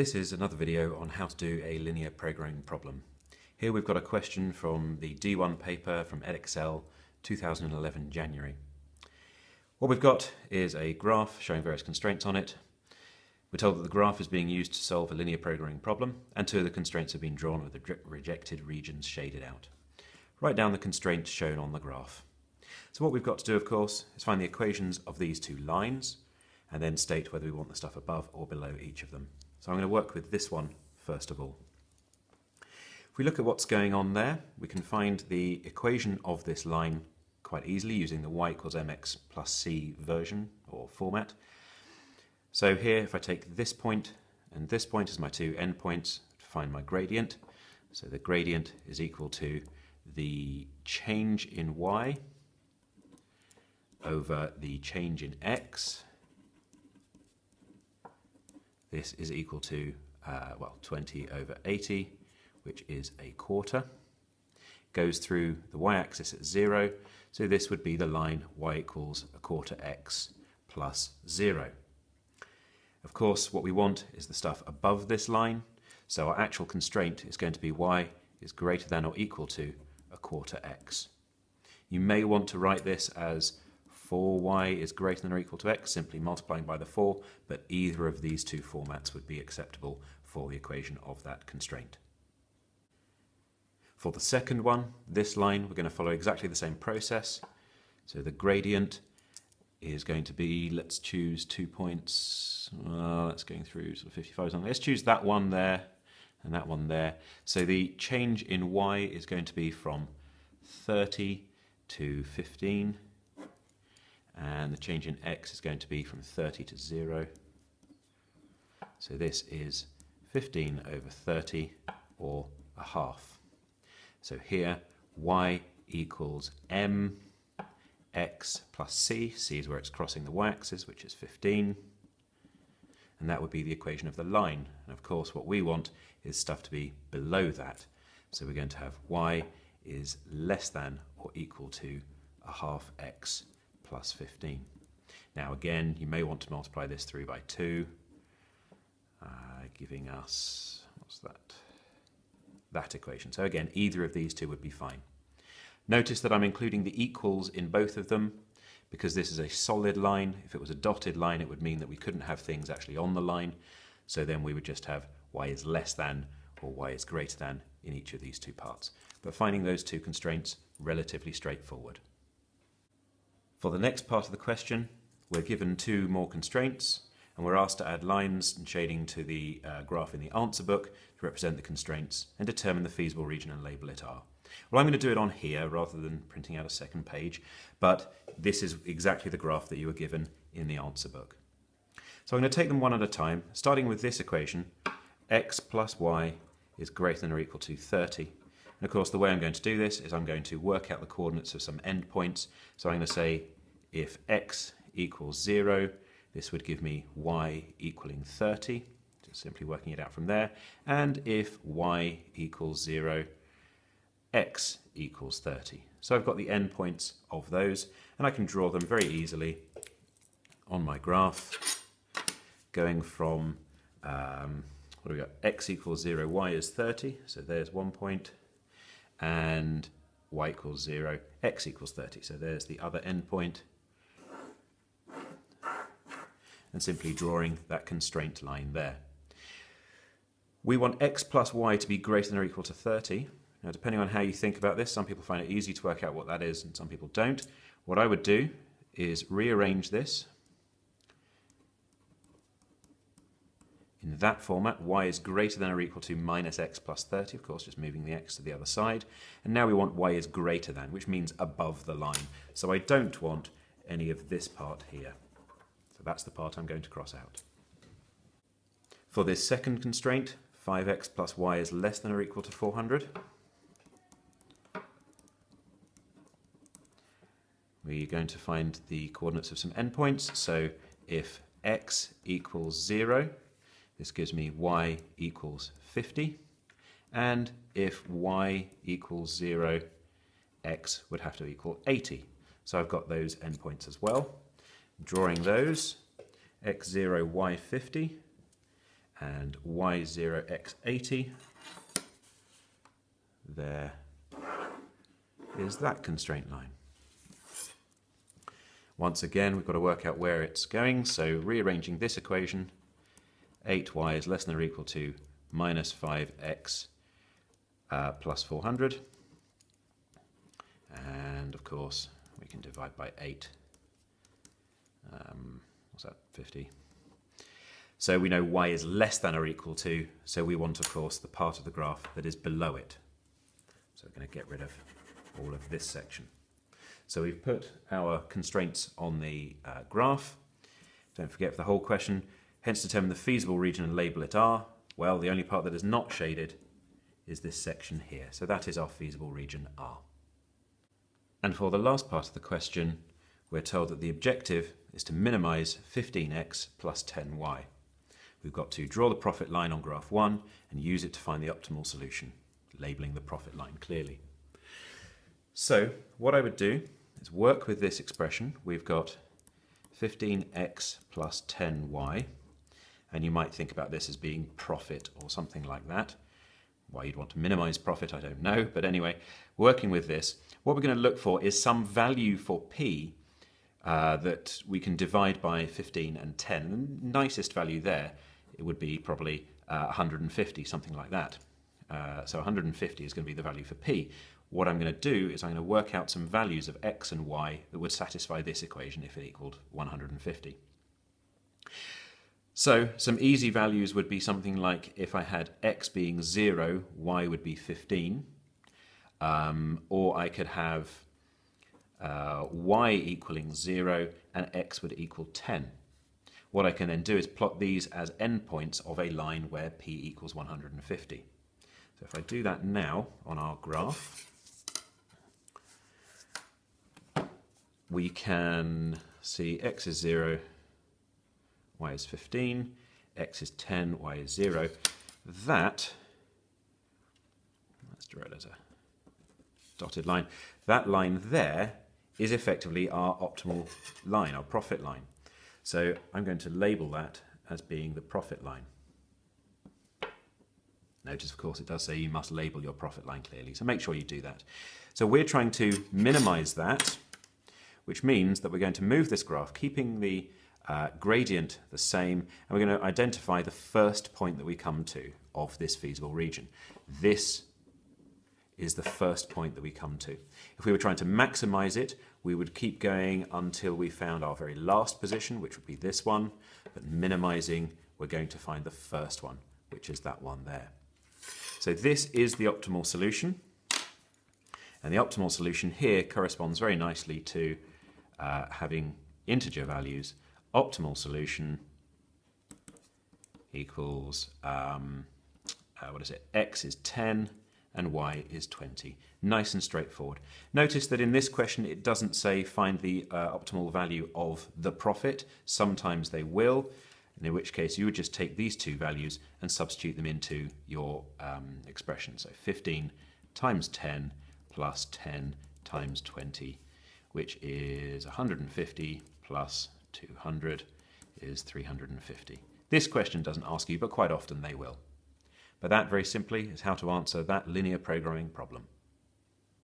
This is another video on how to do a linear programming problem. Here we've got a question from the D1 paper from Edexcel 2011 January. What we've got is a graph showing various constraints on it. We're told that the graph is being used to solve a linear programming problem and two of the constraints have been drawn with the rejected regions shaded out. Write down the constraints shown on the graph. So what we've got to do of course is find the equations of these two lines and then state whether we want the stuff above or below each of them. So I'm going to work with this one first of all. If we look at what's going on there, we can find the equation of this line quite easily using the y equals mx plus c version or format. So here, if I take this point and this point as my two endpoints to find my gradient, so the gradient is equal to the change in y over the change in x this is equal to, uh, well, 20 over 80, which is a quarter. Goes through the y-axis at 0, so this would be the line y equals a quarter x plus 0. Of course, what we want is the stuff above this line, so our actual constraint is going to be y is greater than or equal to a quarter x. You may want to write this as 4y is greater than or equal to x, simply multiplying by the 4, but either of these two formats would be acceptable for the equation of that constraint. For the second one, this line, we're going to follow exactly the same process. So the gradient is going to be, let's choose two points, well, that's going through sort of 55 something. Let's choose that one there and that one there. So the change in y is going to be from 30 to 15 and the change in x is going to be from 30 to 0. So this is 15 over 30 or a half. So here y equals m x plus c. c is where it's crossing the y-axis, which is 15. And that would be the equation of the line. And of course, what we want is stuff to be below that. So we're going to have y is less than or equal to a half x plus 15. Now again, you may want to multiply this through by 2, uh, giving us, what's that? That equation. So again, either of these two would be fine. Notice that I'm including the equals in both of them because this is a solid line. If it was a dotted line, it would mean that we couldn't have things actually on the line. So then we would just have y is less than or y is greater than in each of these two parts. But finding those two constraints, relatively straightforward. For the next part of the question, we're given two more constraints and we're asked to add lines and shading to the uh, graph in the answer book to represent the constraints and determine the feasible region and label it R. Well, I'm going to do it on here rather than printing out a second page, but this is exactly the graph that you were given in the answer book. So I'm going to take them one at a time, starting with this equation, x plus y is greater than or equal to 30. And of course, the way I'm going to do this is I'm going to work out the coordinates of some endpoints. So I'm going to say if x equals 0, this would give me y equaling 30, just simply working it out from there. And if y equals 0, x equals 30. So I've got the endpoints of those, and I can draw them very easily on my graph, going from, um, what do we got, x equals 0, y is 30, so there's one point, and y equals 0, x equals 30. So there's the other endpoint. And simply drawing that constraint line there. We want x plus y to be greater than or equal to 30. Now, depending on how you think about this, some people find it easy to work out what that is and some people don't. What I would do is rearrange this In that format, y is greater than or equal to minus x plus 30, of course, just moving the x to the other side. And now we want y is greater than, which means above the line. So I don't want any of this part here. So that's the part I'm going to cross out. For this second constraint, 5x plus y is less than or equal to 400. We're going to find the coordinates of some endpoints. So if x equals 0, this gives me y equals 50. And if y equals 0, x would have to equal 80. So I've got those endpoints as well. Drawing those, x0, y50, and y0x80. There is that constraint line. Once again, we've got to work out where it's going, so rearranging this equation, 8y is less than or equal to minus 5x uh, plus 400. And of course, we can divide by 8. Um, what's that, 50? So we know y is less than or equal to, so we want, of course, the part of the graph that is below it. So we're going to get rid of all of this section. So we've put our constraints on the uh, graph. Don't forget for the whole question, hence determine the feasible region and label it R. Well, the only part that is not shaded is this section here. So that is our feasible region R. And for the last part of the question, we're told that the objective is to minimize 15x plus 10y. We've got to draw the profit line on graph 1 and use it to find the optimal solution, labeling the profit line clearly. So what I would do is work with this expression. We've got 15x plus 10y, and you might think about this as being profit or something like that. Why you'd want to minimize profit, I don't know. But anyway, working with this, what we're going to look for is some value for p uh, that we can divide by 15 and 10. The nicest value there, it would be probably uh, 150, something like that. Uh, so 150 is going to be the value for p. What I'm going to do is I'm going to work out some values of x and y that would satisfy this equation if it equaled 150. So some easy values would be something like if I had x being 0, y would be 15. Um, or I could have uh, y equaling 0 and x would equal 10. What I can then do is plot these as endpoints of a line where p equals 150. So if I do that now on our graph, we can see x is 0, y is 15, x is 10, y is 0. That, let's draw it as a dotted line, that line there is effectively our optimal line, our profit line. So I'm going to label that as being the profit line. Notice, of course, it does say you must label your profit line clearly, so make sure you do that. So we're trying to minimize that which means that we're going to move this graph, keeping the uh, gradient the same, and we're going to identify the first point that we come to of this feasible region. This is the first point that we come to. If we were trying to maximize it, we would keep going until we found our very last position, which would be this one, but minimizing, we're going to find the first one, which is that one there. So this is the optimal solution. And the optimal solution here corresponds very nicely to uh, having integer values, optimal solution equals, um, uh, what is it, x is 10 and y is 20. Nice and straightforward. Notice that in this question it doesn't say find the uh, optimal value of the profit. Sometimes they will, in which case you would just take these two values and substitute them into your um, expression. So 15 times 10 plus 10 times 20 which is 150 plus 200 is 350. This question doesn't ask you, but quite often they will. But that very simply is how to answer that linear programming problem.